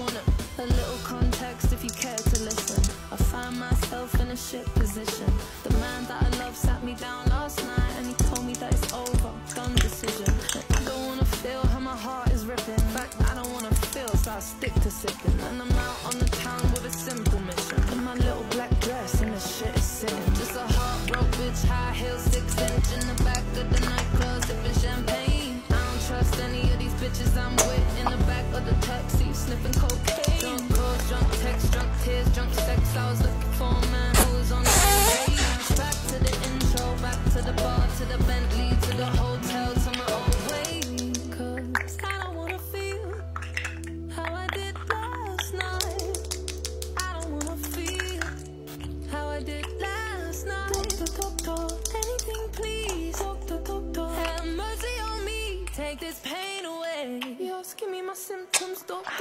want it. A little context if you care to listen. I find myself in a shit position. The man that I love sat me down last night and he told me that it's over, done decision. I don't wanna feel how my heart is ripping. In fact, I don't wanna feel, so I stick to sipping. And I'm out on the town with a simple mission. In my little black dress and the shit is sitting. Just a heart broke bitch, high heels, six inch in the back of the nightclub, sipping champagne. I don't trust any of these bitches I'm with. I don't wanna feel how I did last night. Anything please. Have mercy on me. Take this pain away. You're me my symptoms, doctor.